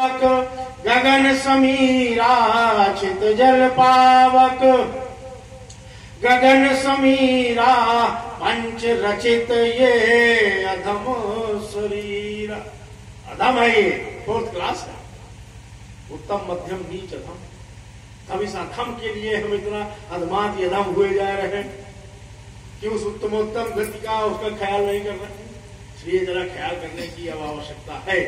गगन समीरा चित जल पावक। गगन समीरा, पंच रचित ये अधम शरीर। अधम है ये, फोर्थ क्लास है। उत्तम, मध्यम, नीच, अधम। तब इस अधम के लिए हम इतना अधमात अधम हुए जा रहे हैं। कि उस उत्तमोत्तम गति का उसका ख्याल नहीं कर रहे हैं? इसलिए जरा ख्याल करने की अब आवश्यकता है।